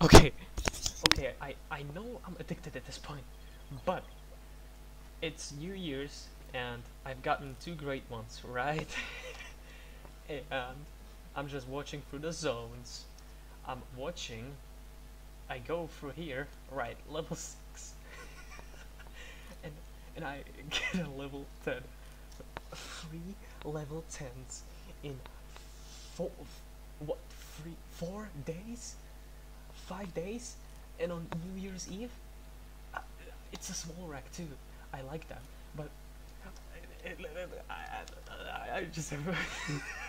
Okay, okay, I, I know I'm addicted at this point, but it's New Year's and I've gotten two great ones, right? and I'm just watching through the zones. I'm watching. I go through here, right, level 6. and, and I get a level 10. Three level 10s in four, what, three, four days? Five days, and on New Year's Eve, uh, it's a small rack too. I like that, but it, I, I, I just